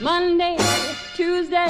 Monday, Tuesday,